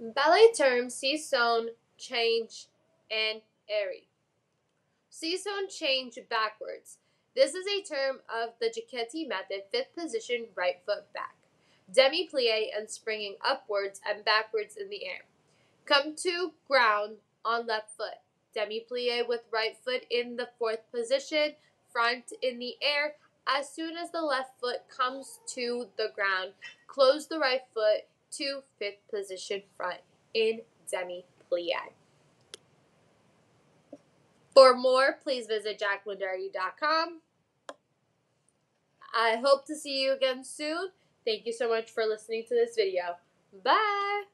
Ballet terms Sissonne, changée, en arrière. Sissonne change backwards. This is a term of the Cecchetti method, fifth position, right foot back. Demi plie and springing upwards and backwards in the air. Come to ground on left foot. Demi plie with right foot in the fourth position, front in the air. As soon as the left foot comes to the ground, close the right foot to fifth position front in demi plie. For more, please visit jacklyndougherty.com. I hope to see you again soon. Thank you so much for listening to this video. Bye!